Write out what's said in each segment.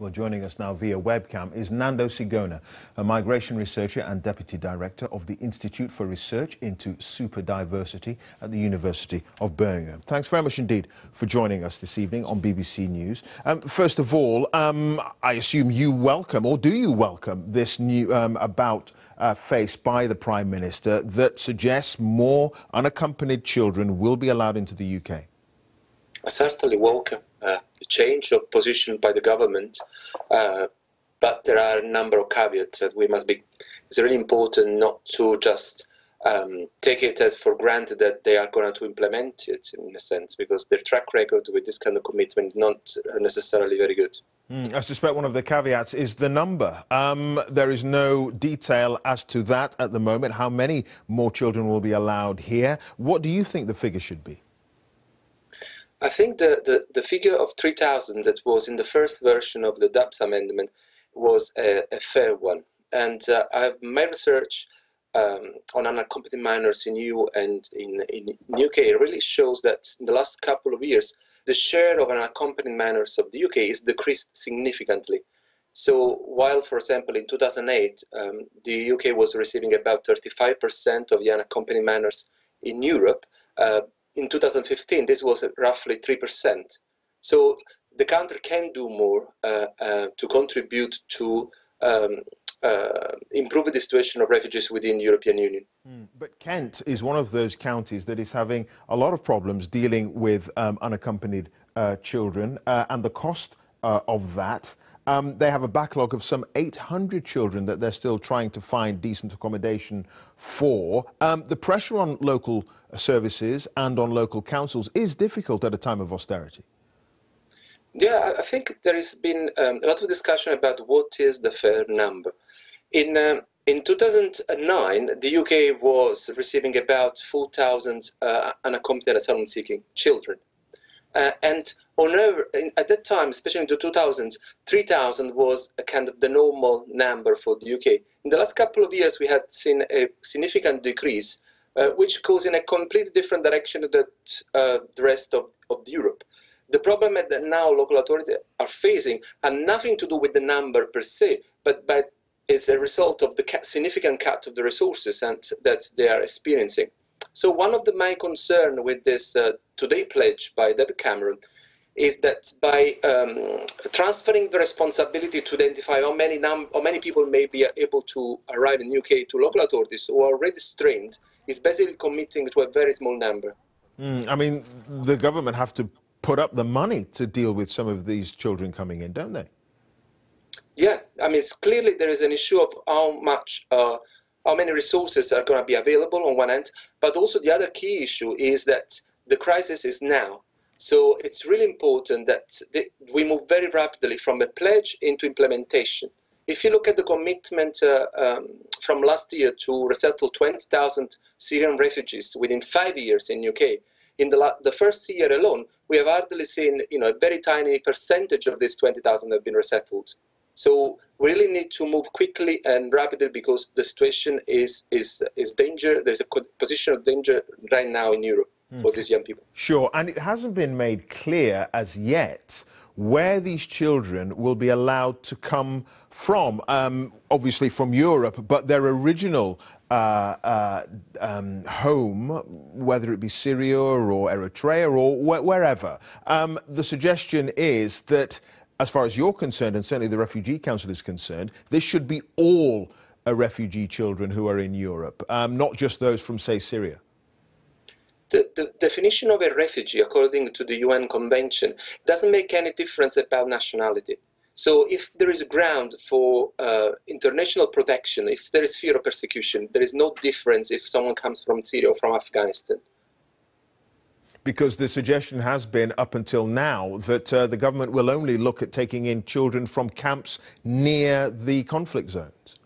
Well, joining us now via webcam is Nando Sigona, a migration researcher and deputy director of the Institute for Research into Super Diversity at the University of Birmingham. Thanks very much indeed for joining us this evening on BBC News. Um, first of all, um, I assume you welcome, or do you welcome, this new um, about uh, face by the Prime Minister that suggests more unaccompanied children will be allowed into the UK? I certainly welcome change of position by the government, uh, but there are a number of caveats that we must be. It's really important not to just um, take it as for granted that they are going to implement it in a sense, because their track record with this kind of commitment is not necessarily very good. Mm, I suspect one of the caveats is the number. Um, there is no detail as to that at the moment, how many more children will be allowed here. What do you think the figure should be? I think the, the, the figure of 3,000 that was in the first version of the DUBS amendment was a, a fair one. And uh, I've, my research um, on unaccompanied minors in EU and in, in UK really shows that in the last couple of years, the share of unaccompanied minors of the UK is decreased significantly. So while, for example, in 2008, um, the UK was receiving about 35% of the unaccompanied minors in Europe, uh, in 2015, this was roughly 3%. So the country can do more uh, uh, to contribute to um, uh, improve the situation of refugees within the European Union. Mm. But Kent is one of those counties that is having a lot of problems dealing with um, unaccompanied uh, children uh, and the cost uh, of that. Um, they have a backlog of some 800 children that they're still trying to find decent accommodation for. Um, the pressure on local services and on local councils is difficult at a time of austerity. Yeah, I think there has been um, a lot of discussion about what is the fair number. In um, in 2009, the UK was receiving about 4,000 uh, unaccompanied asylum-seeking children, uh, and on at that time, especially in the 2000s, 3,000 was a kind of the normal number for the UK. In the last couple of years, we had seen a significant decrease, uh, which goes in a completely different direction than uh, the rest of, of Europe. The problem that now local authorities are facing had nothing to do with the number per se, but, but is a result of the significant cut of the resources and that they are experiencing. So one of the main concerns with this uh, today pledge by David Cameron is that by um, transferring the responsibility to identify how many, num- how many people may be able to arrive in UK to local authorities who are already trained, is basically committing to a very small number. Mm, I mean, the government have to put up the money to deal with some of these children coming in, don't they? Yeah, I mean, clearly there is an issue of how much, uh, how many resources are going to be available on one end, but also the other key issue is that the crisis is now. So it's really important that we move very rapidly from a pledge into implementation. If you look at the commitment uh, um, from last year to resettle 20,000 Syrian refugees within five years in UK, in the, the first year alone, we have hardly seen you know, a very tiny percentage of these 20,000 have been resettled. So we really need to move quickly and rapidly because the situation is, is, is danger. There's a position of danger right now in Europe for these young people. Sure, and it hasn't been made clear as yet where these children will be allowed to come from. Um, obviously from Europe, but their original uh, uh, um, home, whether it be Syria or Eritrea or wh wherever. Um, the suggestion is that, as far as you're concerned, and certainly the Refugee Council is concerned, this should be all uh, refugee children who are in Europe, um, not just those from, say, Syria the, the, definition of a refugee, according to the UN Convention, doesn't make any difference about nationality. So if there is a ground for uh, international protection, if there is fear of persecution, there is no difference if someone comes from Syria or from Afghanistan. Because the suggestion has been up until now that uh, the government will only look at taking in children from camps near the conflict zones.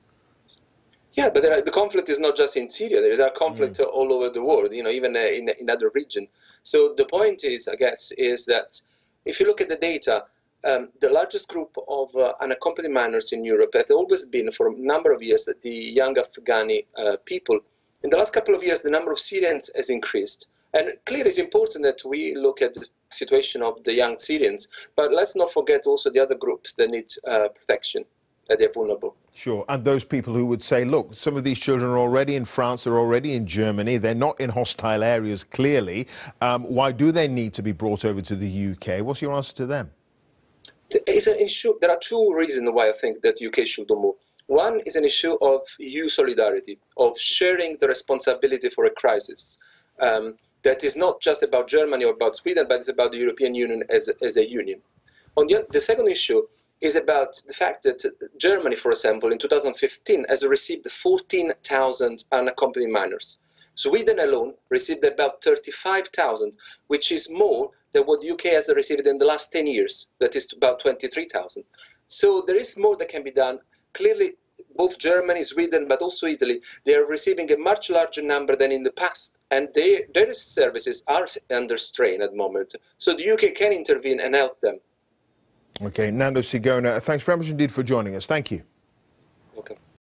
Yeah, but are, the conflict is not just in Syria. There is a conflict mm. all over the world. You know, even uh, in in other regions. So the point is, I guess, is that if you look at the data, um, the largest group of uh, unaccompanied minors in Europe has always been, for a number of years, the young Afghani uh, people. In the last couple of years, the number of Syrians has increased. And clearly, it's important that we look at the situation of the young Syrians. But let's not forget also the other groups that need uh, protection, they're vulnerable. Sure. And those people who would say, look, some of these children are already in France, they're already in Germany, they're not in hostile areas clearly. Um, why do they need to be brought over to the UK? What's your answer to them? It's an issue. There are two reasons why I think that the UK should do more. One is an issue of EU solidarity, of sharing the responsibility for a crisis. Um, that is not just about Germany or about Sweden, but it's about the European Union as, as a union. On the, the second issue is about the fact that Germany, for example, in 2015 has received 14,000 unaccompanied minors. Sweden alone received about 35,000, which is more than what the UK has received in the last 10 years, that is about 23,000. So there is more that can be done. Clearly, both Germany, Sweden, but also Italy, they are receiving a much larger number than in the past, and they, their services are under strain at the moment. So the UK can intervene and help them. Okay, Nando Sigona, thanks very much indeed for joining us. Thank you. Welcome.